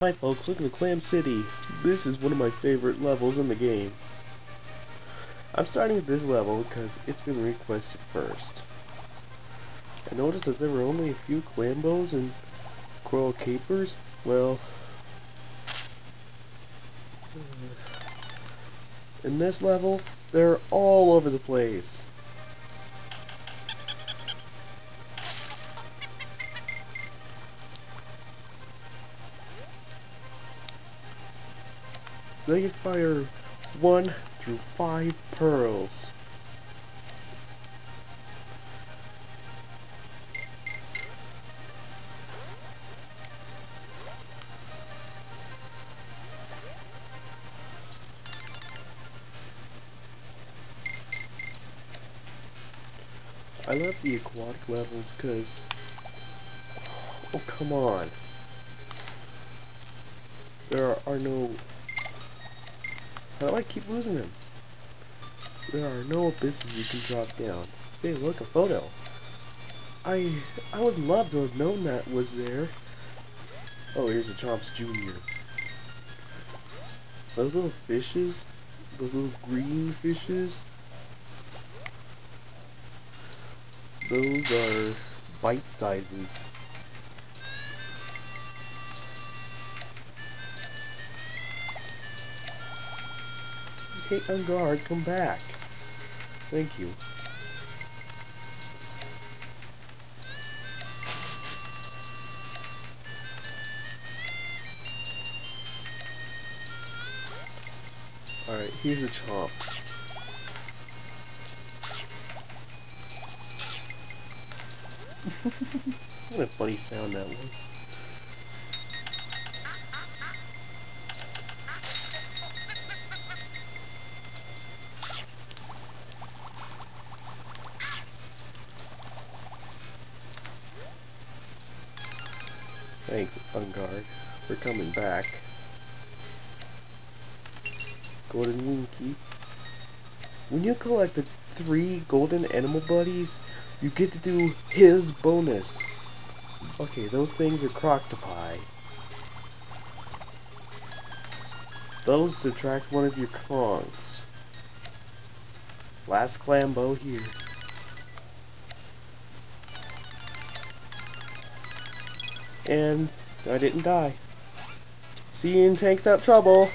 Hi folks, welcome to Clam City. This is one of my favorite levels in the game. I'm starting with this level because it's been requested first. I noticed that there were only a few Clambos and Coral Capers. Well, in this level, they're all over the place. They can fire one through five pearls. I love the aquatic levels because, oh come on, there are no how do I keep losing them? There are no abysses you can drop down. Hey, look, a photo. I I would love to have known that was there. Oh, here's a Chomps Jr. Those little fishes, those little green fishes, those are bite sizes. Hey, Enguarde, come back. Thank you. Alright, here's a chomp. what a funny sound that was. Thanks, Enguarde, for coming back. Golden Winky. When you collect the three golden animal buddies, you get to do his bonus. Okay, those things are croctopi. Those subtract one of your Kongs. Last Clambo here. And I didn't die. See you in Tanked Up Trouble.